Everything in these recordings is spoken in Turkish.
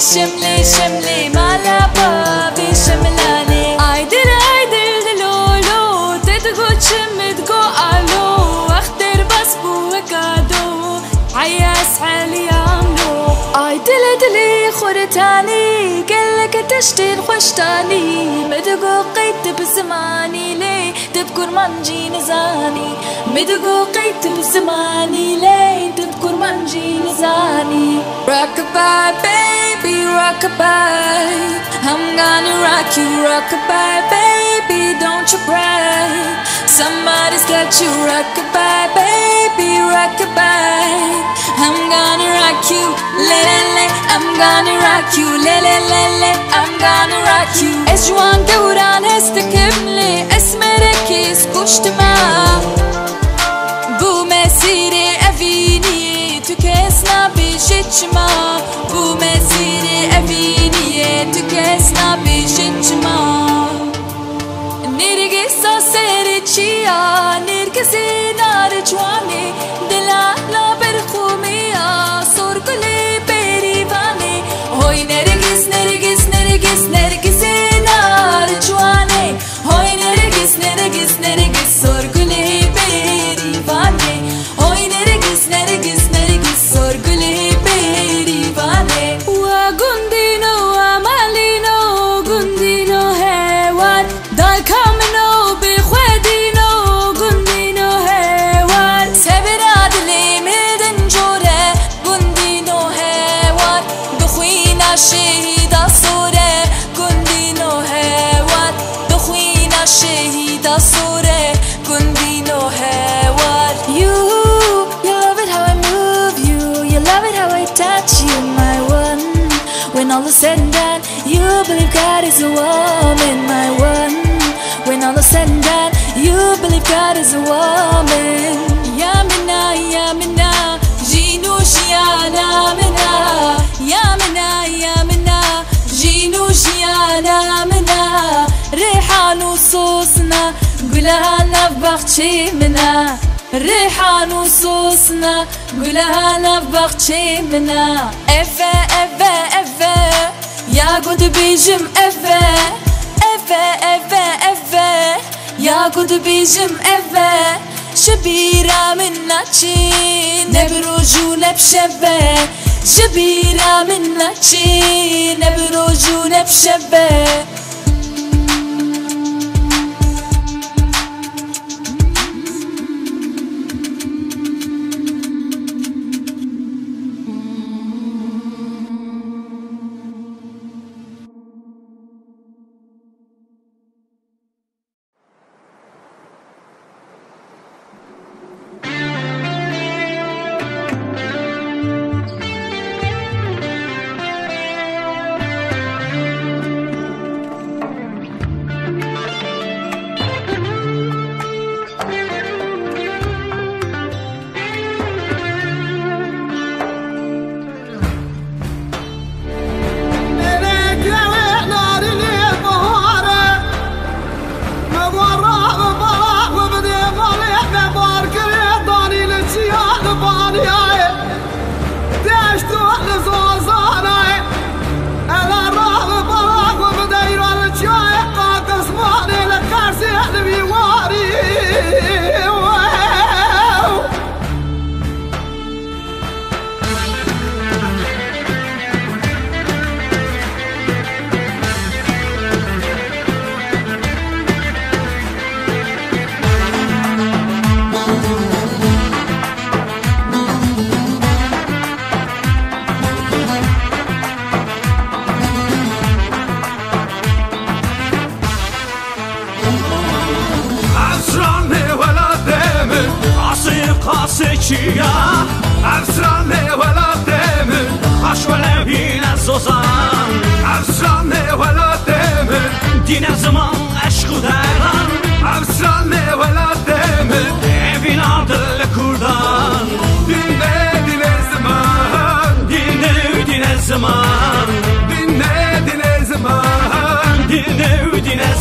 شملي شملي شملي مالا بابي شملاني عايدر عايدر لولو تدقو تشم تقو آلو. اخدر بصبو وكادو عياس حالي عملو عايدل دلي خورتاني قلك تشتين خوشتاني مدقو قيت بزماني لي تذكر منجي نزاني مدقو قيت بزماني لي تذكر منجي نزاني Rock-a-bye, baby. baby, rockabye. I'm gonna rock you, rockabye, baby, don't you cry. Somebody's got you, rockabye, baby, rockabye. I'm gonna rock you, le le le. I'm gonna rock you, le le le le. I'm gonna rock you. Eş şu an gören heste kimli, esmereki, skuçtima. Bişitçma Bu mesire eviniye tükesna bişitçma Nirgisa seriçiya nirgisi narçvani woman, my one When all is said and done You believe God is a woman Yamina, yamina Jinu shiana mina Yamina, yamina Jinu shiana mina ريحان وصوصنا قولها منا ريحان وصوصنا قولها نبختشي منا افا افا افا Ягоды bizim eve Eve eve eve. Ягоды bizim eve Şebira minnaçin Ne bir ucu ne bşebe Şebira minnaçin Ne bir ucu ne bşebe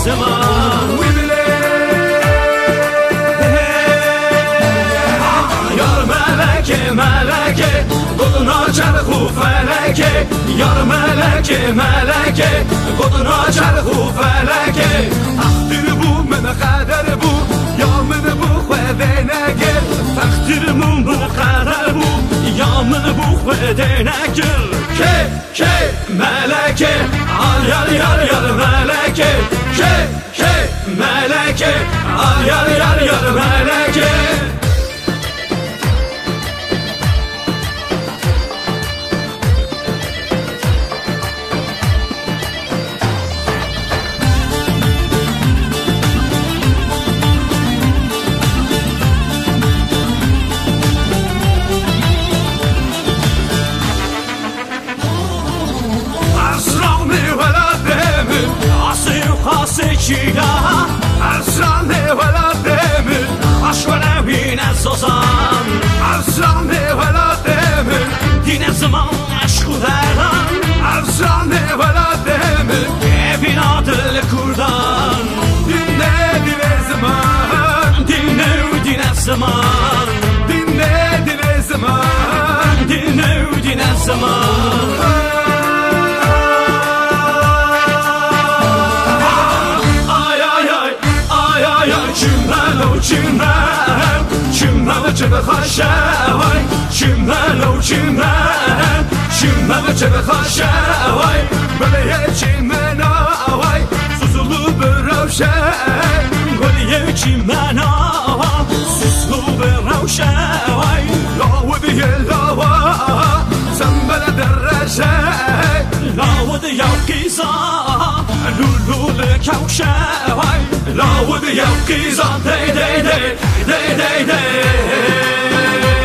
Dinle dine feleke Yar meleke meleke Koduna çarhu feleke. Takdir bu mene kader bu Ya mene bu khvedene gel Takdir mu bu kader bu Yamını bu bedene gül Ke ke meleke Al yar yar yar meleke. Ke ke meleke Al yar yar yar meleke خشاوي شمال وشمال شمال وجب خشاوي بلية شمناوي سوسلو بروشاي وليه شمناوي سوسلو بروشاي لا وبيه لا سنبل درشاي لا ودي يوكي صاي 눈물을 겨우셔 Why? Love with the Yankees day day day day, day.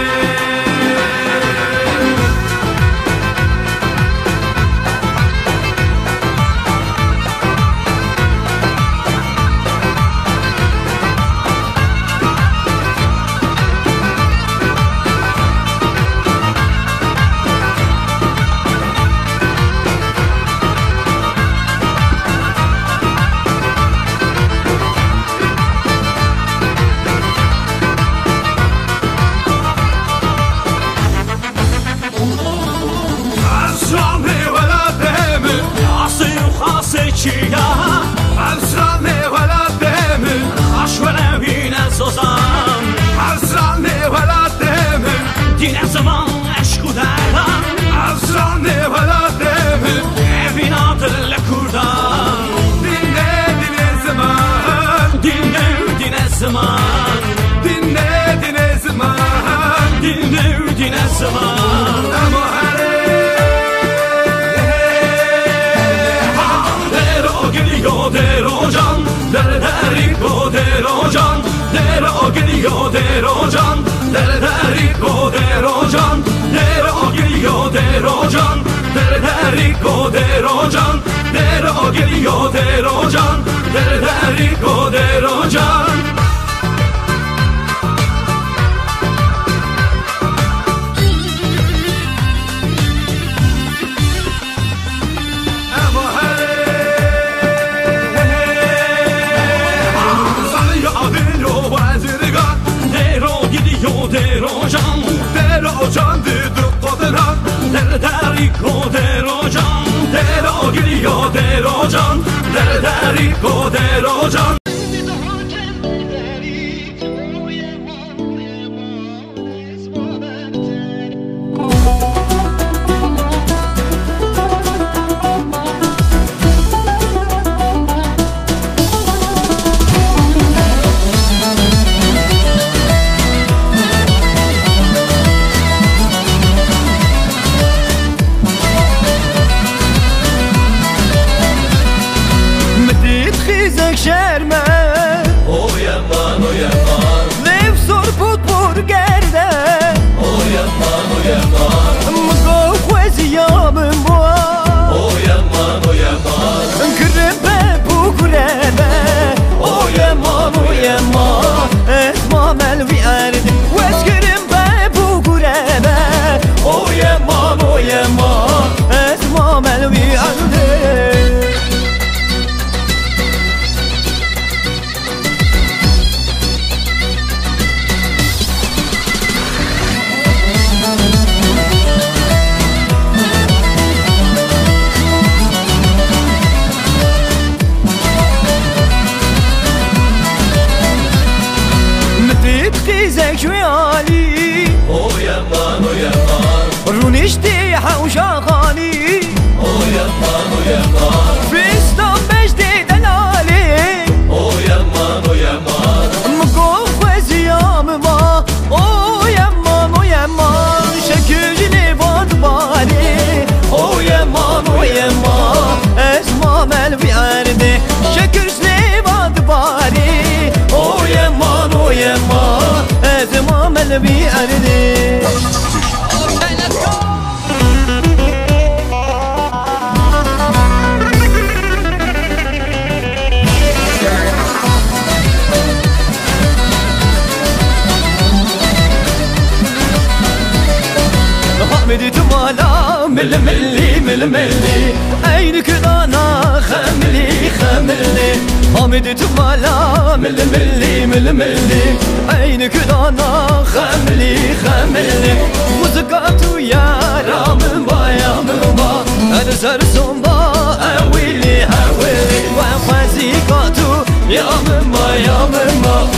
Zaman Dinle dile zaman Dinle dine zaman. Ama hele Dero geliyor dero can. Dere deriko dero can. Dero geliyor dero can. Dere deriko dero can. Dero geliyor dero can. Dere deriko dero can. Dero geliyor dero can. Dere deriko dero can tarih poderođan حامد جمالا مل ملي مل ملي. عينك غانا خملي خملي. حامد جمالا مل ملي مل ملي عينك غانا خملي خملي. وزقاتو يا رام با يا مبا أنا زر با أويلي أويلي. وفازي قاتو يا مبا يا مبا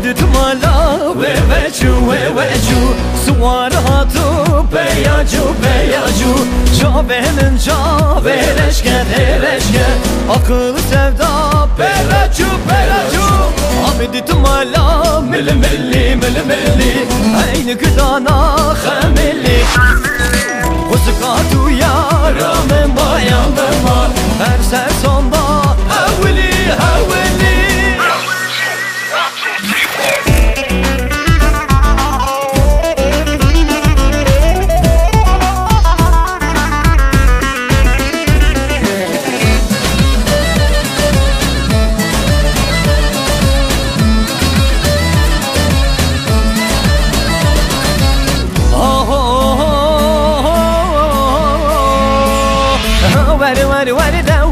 بدت مالا ويجو ويجو سوار هاتو بياجو بياجو جابهنن جابهلشكن هلشكن akıl sevda Beracu beracu Abidit mala mil milli mil milli Aynı gıdana hamili. Hızıka duyar Amen bayan bema Her ser sonda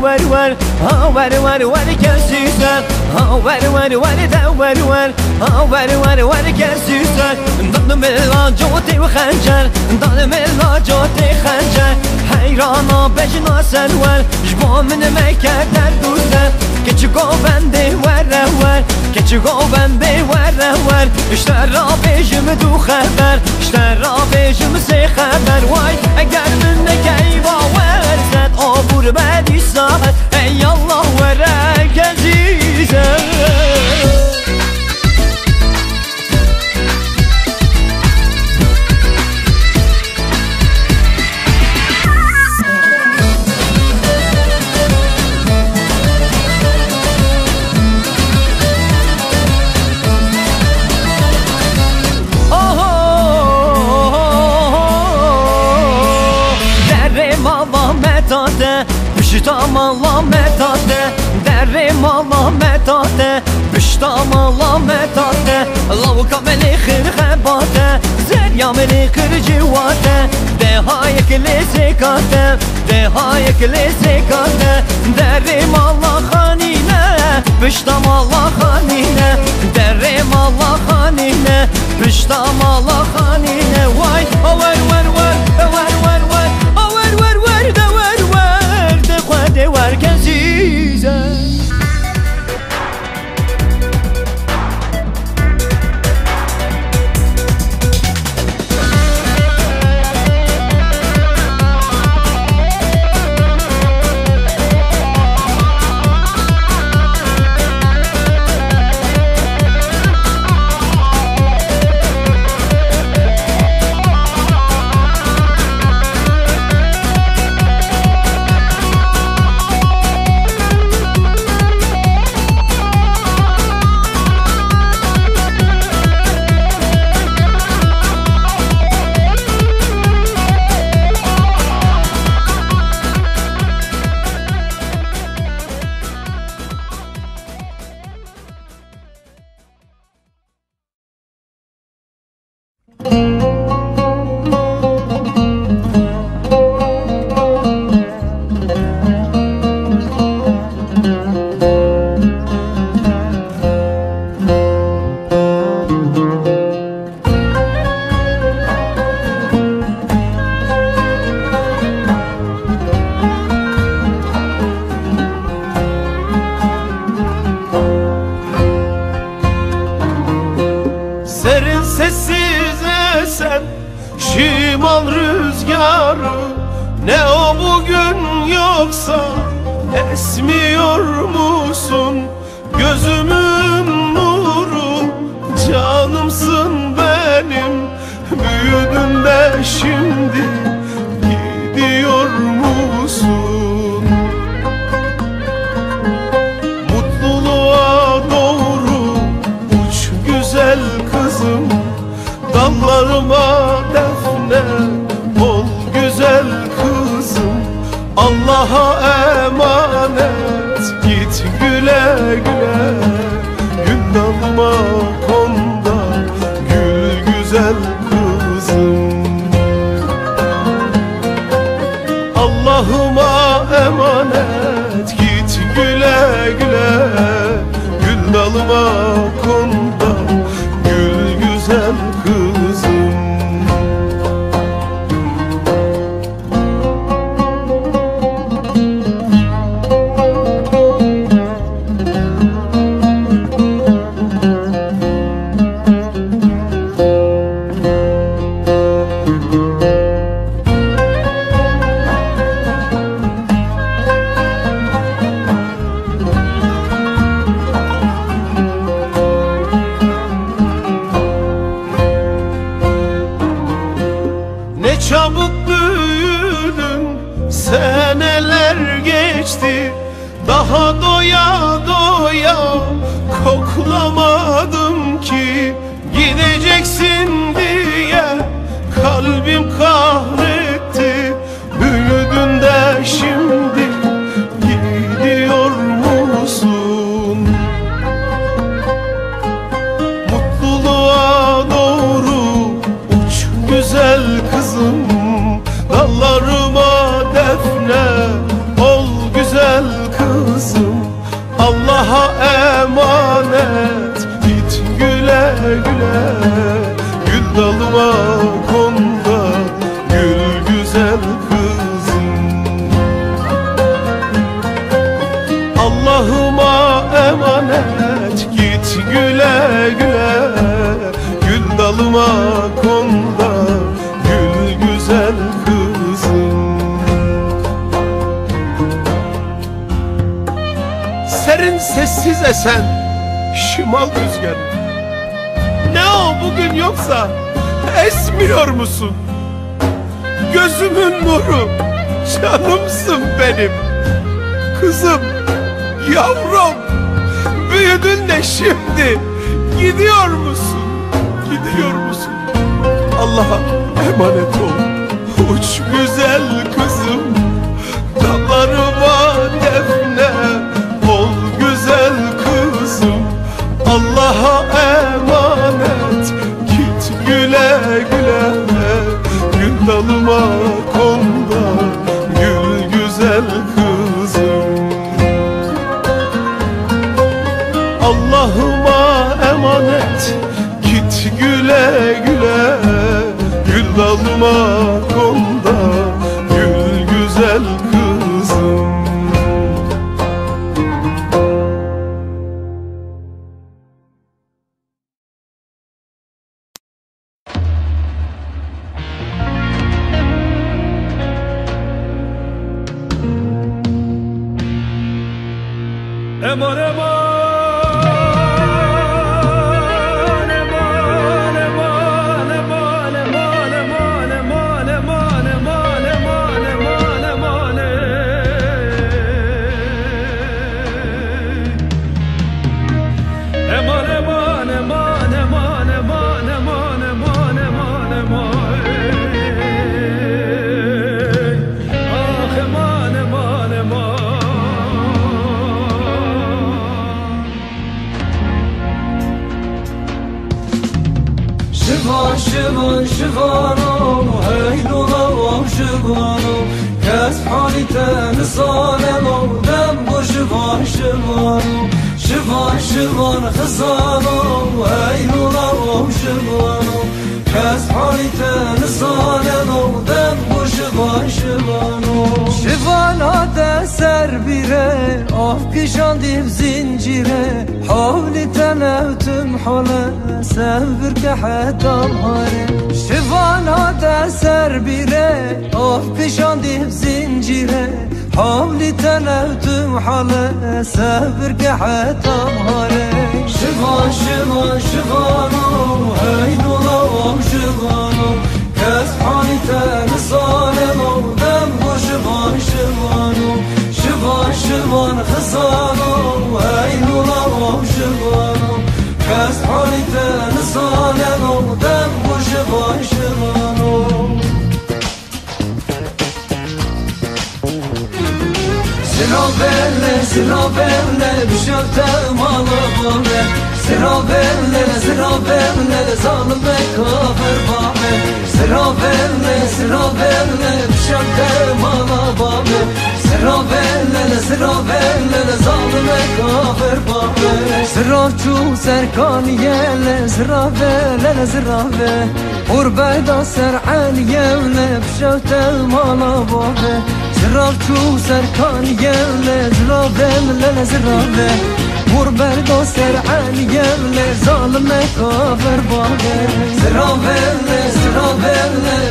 ور ور ها ور ور ور كسيسان ها ور ور ور دا ور ور ها ور ور ور كسيسان ضد ملا جوتي وخنجر ضد ملا جوتی خنجر. حيرانا بجنا سنور جبو من در دوزن Che ci govende wara war Che ci govende wara war İşte rabejim du haber. İşte rabejim se haber. Vay eğer min ne keyva ver Sen obur bedi Ey Allah vera gezizem رحمتاته الله كامل خير خباته زر يا من خير جواته ده هايك لسكاته ده هايك لسكاته درم الله خانينه بشتم الله خانينه درم الله خانينه بشتم الله خانينه واي وين وين وين وين Esmiyor musun gözümün nuru? Canımsın benim büyüdün de şimdi. Gidiyor musun? Mutluluğa doğru uç güzel kızım. Dallarıma defne ol güzel kızım. Allah'a güle Gül dalıma konda kalbim kah güle güle Gül dalıma konda gül güzel kızım. Serin sessiz esen şimal rüzgarı Ne o bugün yoksa esmiyor musun? Gözümün nuru canımsın benim. Kızım, yavrum Büyüdün de şimdi Gidiyor musun? Gidiyor musun? Allah'a emanet ol Uç güzel kızım حالت نسان او دم بوشوان شوانو شوان هاته سر بیره آف کشان دیب زنجیره حاولی تنو تم حاله سبر که حتام هاره شوان هاته سر بیره آف کشان دیب زنجیره حاولی تنو تم حاله سبر که حتام هاره شوان شوان شوانو هینو حالي تنصالو دم شغال شغالو شغال شغال خصالو هيدو لو شغالو كاس حالي تنصالو دم شغال شغالو Sıraverle, sıraverle Düşertem alababe Sıraverle, sıraverle Zalime kafir babe Sıraverle, sıraverle Düşertem alababe Sıraverle, sıraverle Zalime kafir babe Sıraçu serkaniyele Sıraverle, sıraverle Urbeda ser'aniyele Düşertem alababe زرارچو سرکان یله زرابه ملل زرابه مربر دو سرعن یله ظالم کافر بابه زرابه زرابه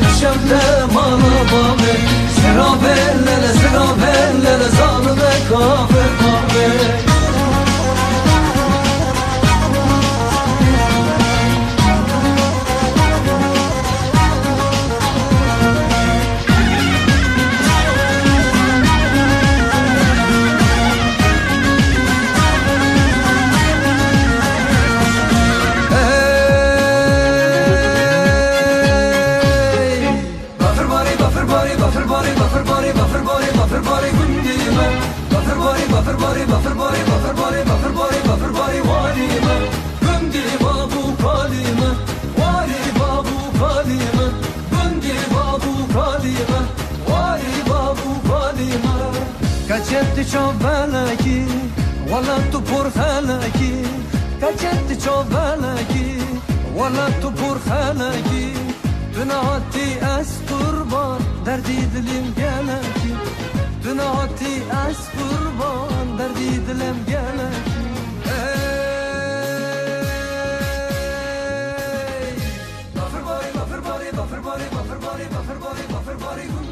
بشمت مالا بابه زرابه زرابه کچتی چاولکی والا تو پر خلکی کچتی چاولکی والا تو پر خلکی تو نهاتی از قربان در دیدلیم گلکی تو نهاتی از قربان در دیدلیم گلکی Buffer body, buffer body, buffer body, buffer body.